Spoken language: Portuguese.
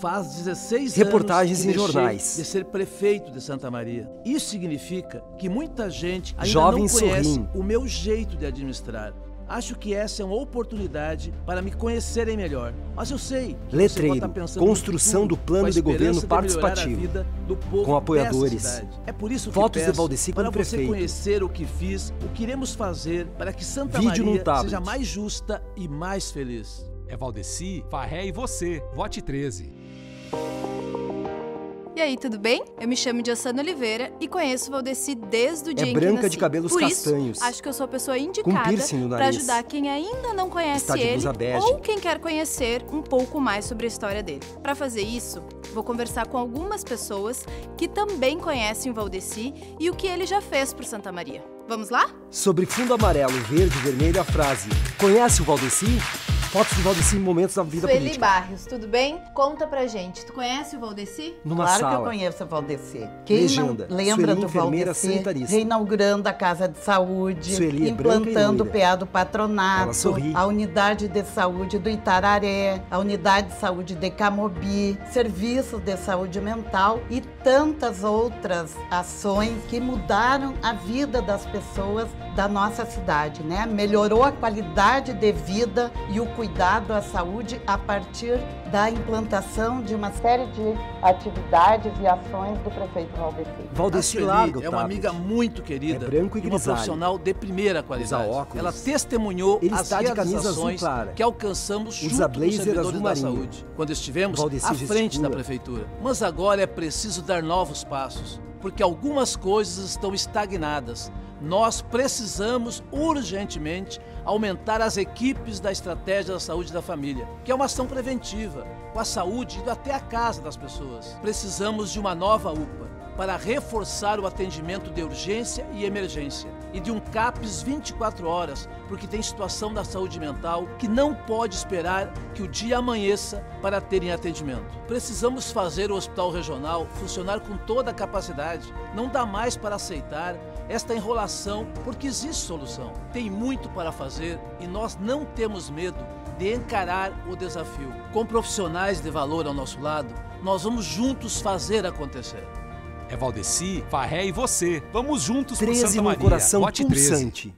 Faz 16 Reportagens anos em jornais. de ser prefeito de Santa Maria. Isso significa que muita gente ainda Jovens não conhece sorriem. o meu jeito de administrar. Acho que essa é uma oportunidade para me conhecerem melhor. Mas eu sei que Letreiro, você pode estar pensando no construção futuro, do plano de governo de participativo, vida do povo com apoiadores. É por isso que Fotos de Valdeci para você prefeito. conhecer o que fiz, o que iremos fazer para que Santa Vídeo num Maria seja mais justa e mais feliz. É Valdeci, Farré e você. Vote 13. E aí, tudo bem? Eu me chamo Diassana Oliveira e conheço o Valdeci desde o dia em que É branca nasci. de cabelos Por castanhos. Isso, acho que eu sou a pessoa indicada para ajudar quem ainda não conhece ele ou quem quer conhecer um pouco mais sobre a história dele. Para fazer isso, vou conversar com algumas pessoas que também conhecem o Valdeci e o que ele já fez por Santa Maria. Vamos lá? Sobre fundo amarelo, verde e vermelho, a frase Conhece o Valdeci? Fotos de Valdeci em momentos da vida Sueli política. Barrios, tudo bem? Conta pra gente. Tu conhece o Valdeci? Numa claro que eu sala. conheço o Valdeci. Quem Legenda, não lembra Sueli, do enfermeira Valdeci reinaugurando a Casa de Saúde, Sueli é implantando o. PA do patronato, a unidade de saúde do Itararé, a unidade de saúde de Camobi, serviços de saúde mental e tantas outras ações que mudaram a vida das pessoas da nossa cidade, né? Melhorou a qualidade de vida e o cuidado à saúde a partir da implantação de uma série de atividades e ações do prefeito Valdeci. Valdeci A Sueli larga o é uma amiga muito querida É branco e uma grisalho. profissional de primeira qualidade. Ela testemunhou Ele as realizações que alcançamos junto Usa com os blazer servidores da saúde, quando estivemos Valdeci à frente gesticula. da prefeitura. Mas agora é preciso dar novos passos, porque algumas coisas estão estagnadas. Nós precisamos urgentemente aumentar as equipes da estratégia da saúde da família, que é uma ação preventiva, com a saúde indo até a casa das pessoas. Precisamos de uma nova UPA para reforçar o atendimento de urgência e emergência e de um CAPS 24 horas, porque tem situação da saúde mental que não pode esperar que o dia amanheça para terem atendimento. Precisamos fazer o hospital regional funcionar com toda a capacidade. Não dá mais para aceitar esta enrolação, porque existe solução. Tem muito para fazer e nós não temos medo de encarar o desafio. Com profissionais de valor ao nosso lado, nós vamos juntos fazer acontecer. É Valdeci, Farré e você. Vamos juntos 13 Santa Maria. coração Vote 13. pulsante.